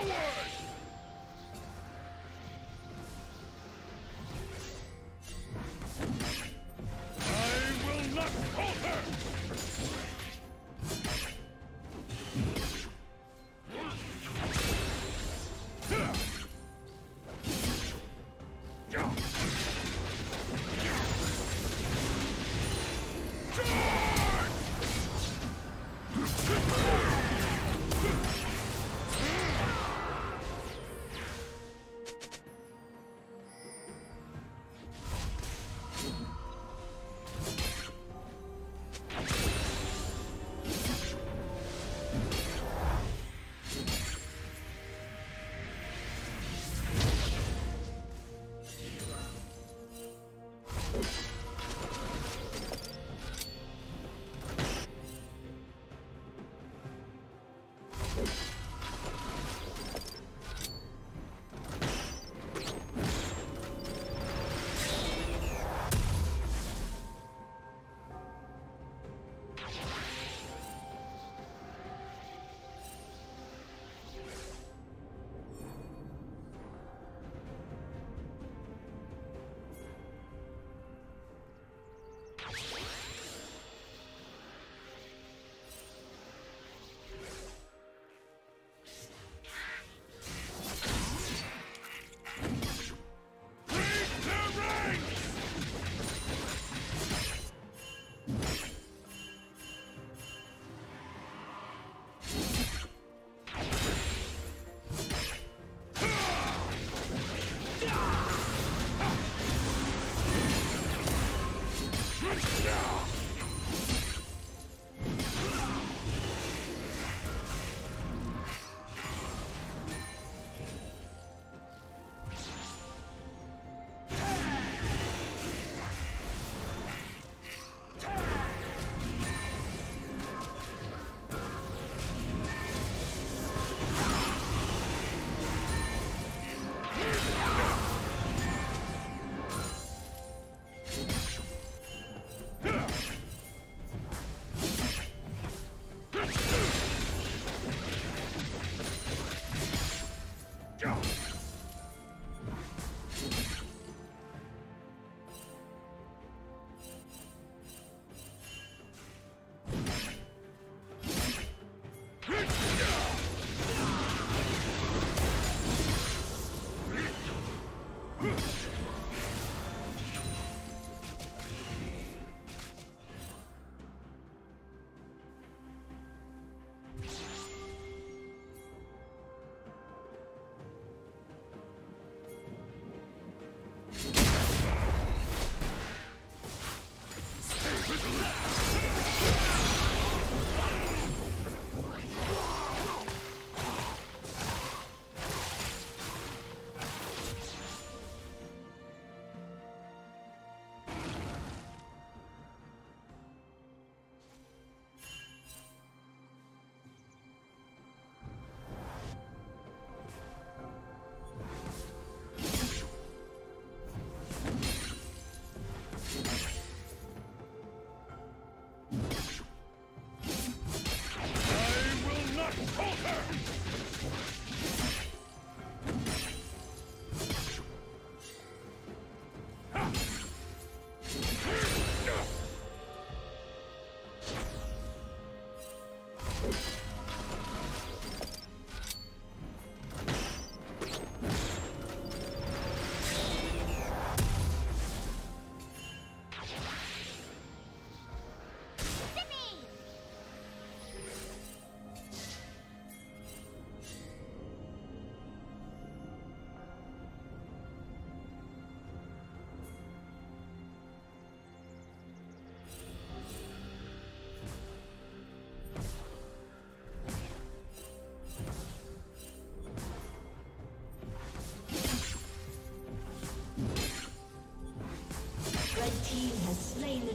slain the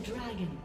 dragon.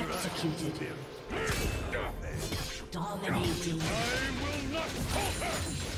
Executed. Dominating. I will not falter!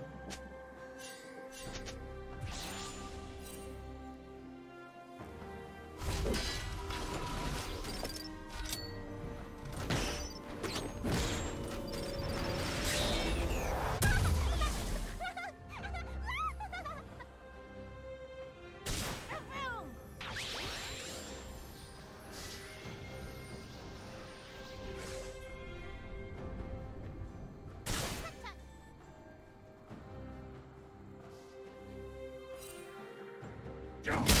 Red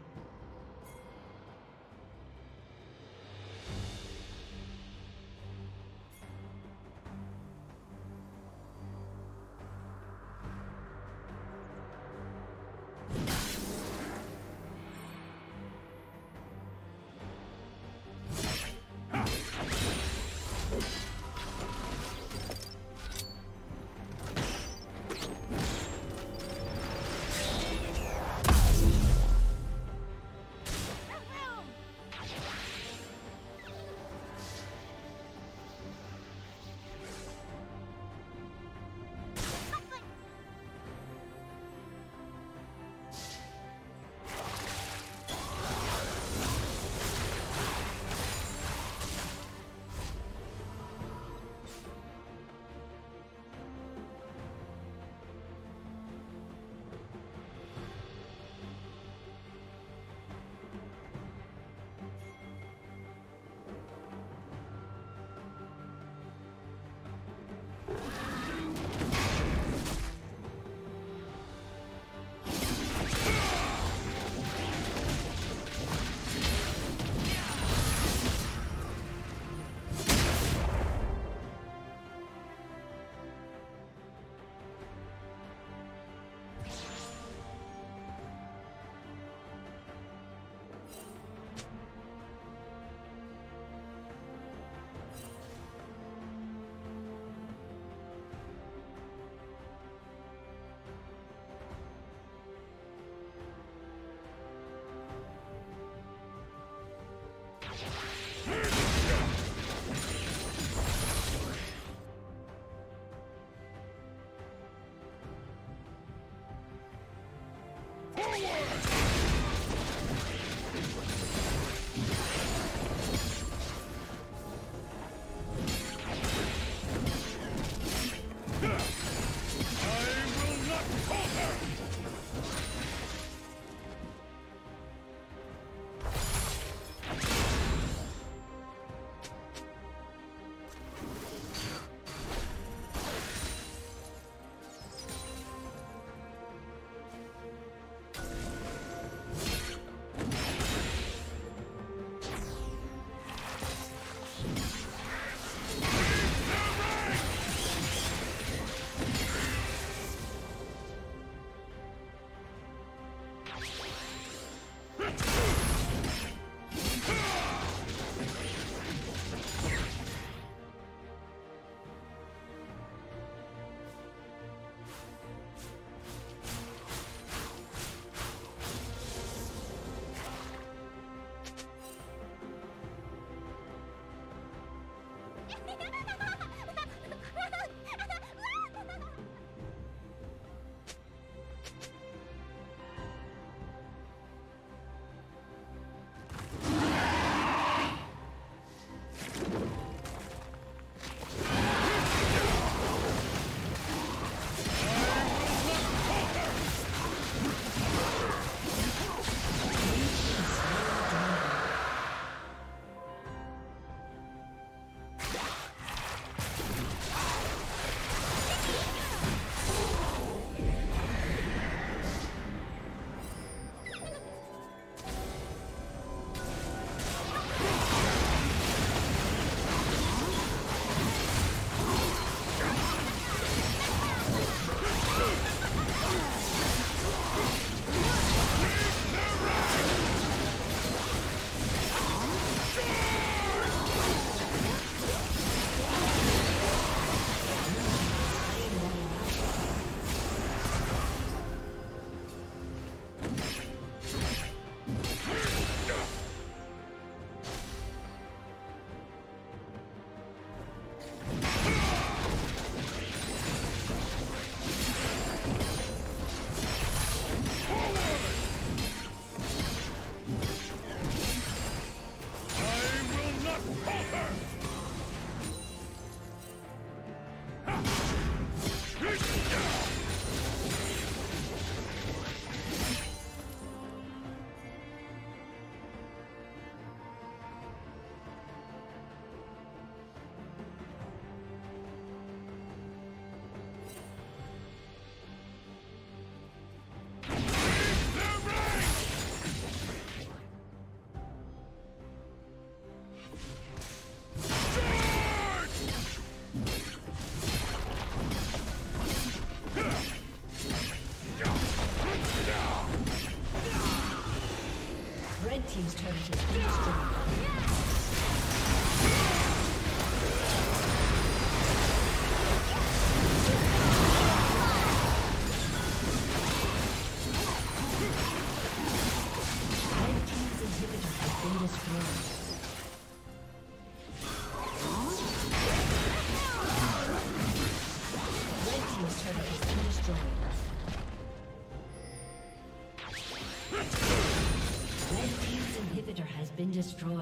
Destroyed.